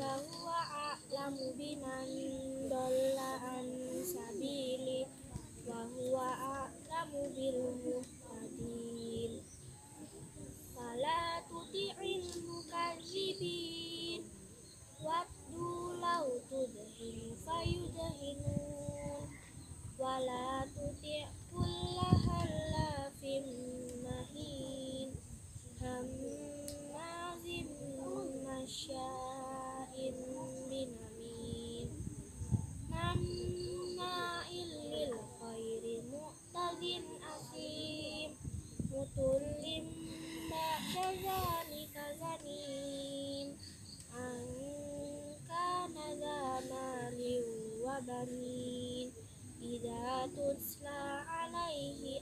fahuwa a'lamu biman dolla an sabili wa huwa a'lamu bil muhtadin fala tuti'il mukadzibin waddu law tudhinu fayudhinun. Wala tuti' kulla halafim العالمين إذا تتلى عليه